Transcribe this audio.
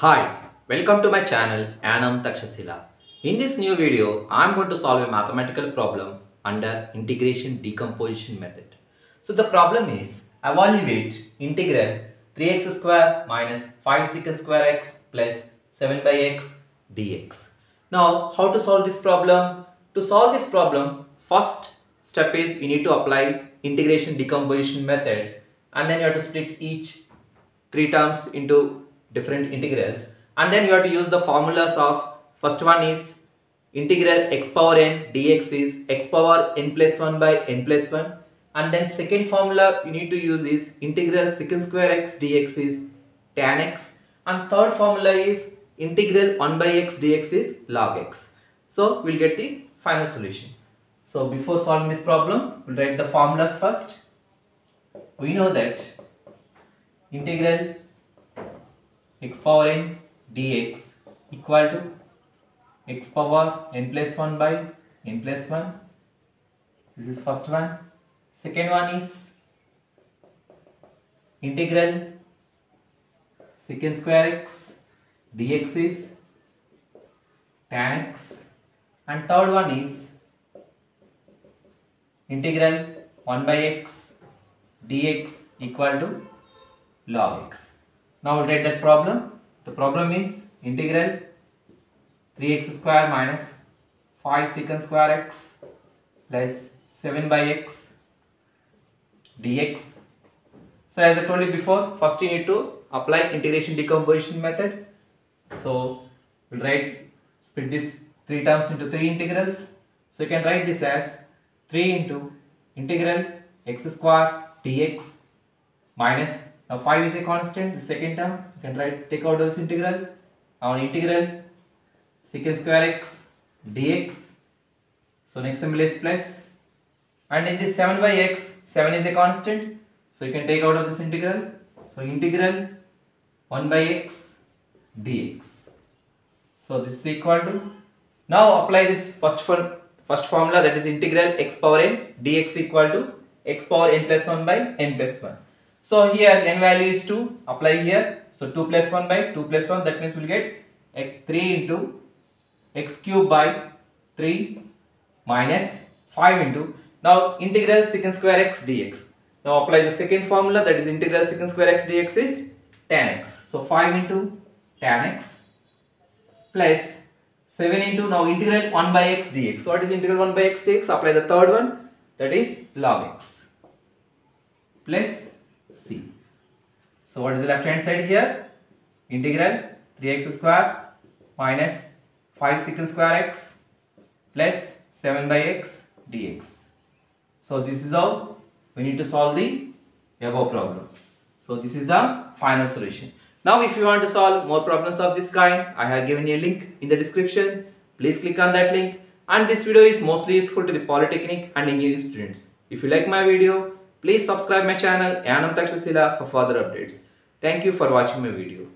Hi, welcome to my channel Yanam Takshashila. In this new video, I am going to solve a mathematical problem under integration decomposition method. So the problem is evaluate integral 3x square minus 5 secant square x plus 7 by x dx. Now how to solve this problem? To solve this problem, first step is you need to apply integration decomposition method and then you have to split each three terms into different integrals. And then you have to use the formulas of first one is integral x power n dx is x power n plus 1 by n plus 1 and then second formula you need to use is integral secant square x dx is tan x. And third formula is integral 1 by x dx is log x. So we'll get the final solution. So before solving this problem we'll write the formulas first. We know that integral x power n dx equal to x power n plus 1 by n plus 1 this is first one. Second one is integral. Secant square x dx is tan x. And third one is integral 1 by x dx equal to log x. Now we'll write that problem. The problem is integral 3x square minus 5 secant square x plus 7 by x dx. So as I told you before, first you need to apply integration decomposition method. So we'll write split this three terms into three integrals. So you can write this as 3 into integral x square dx minus now 5 is a constant. The second term you can write take out of this integral on integral secant square x dx. So next symbol is plus. And in this 7 by x 7 is a constant. So you can take out of this integral. So integral 1 by x dx. So this is equal to now apply this first one first formula that is integral x power n dx equal to x power n plus 1 by n plus 1. So here n value is 2 apply here so 2 plus 1 by 2 plus 1 that means we will get 3 into x cube by 3 minus 5 into now integral secant square x dx. Now apply the second formula that is integral secant square x dx is tan x. So 5 into tan x plus 7 into now integral 1 by x dx. What is integral 1 by x dx? Apply the third one that is log x plus c. So what is the left hand side here? Integral 3x square minus 5 secant square x plus 7 by x dx. So this is how we need to solve the above problem. So this is the final solution. Now if you want to solve more problems of this kind, I have given you a link in the description. Please click on that link and this video is mostly useful to the polytechnic and engineering students. If you like my video, please subscribe my channel Yanam Takshashila for further updates. Thank you for watching my video.